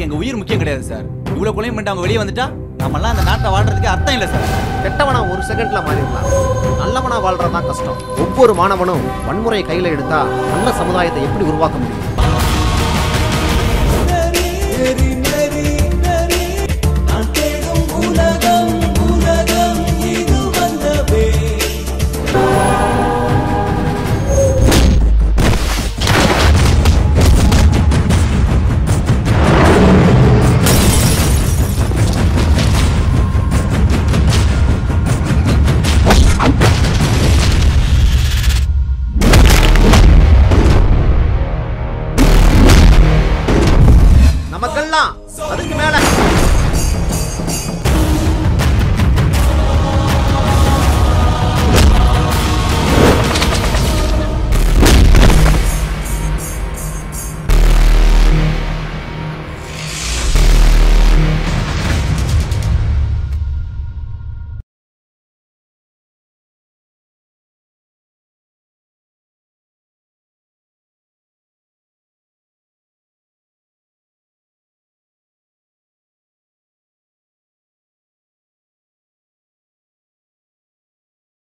எங்க உயிர் முக்கியம் கிடையாது சார் இவ்வளவு கொலையும் பண்ணிட்டு அவங்க வெளியே வந்துட்டா நம்மலாம் அந்த நாட்டை வாழ்றதுக்கு அர்த்தம் இல்லை சார் கெட்டவனா ஒரு செகண்ட்ல மாறிடலாம். நல்லவனா வாழ்றதா கஷ்டம். ஒவ்வொரு மாணவனும் வன்முறையை கையில எடுத்தா நல்ல சமுதாயத்தை எப்படி உருவாக்க முடியும்? எல்லாம். அதுக்கு மேல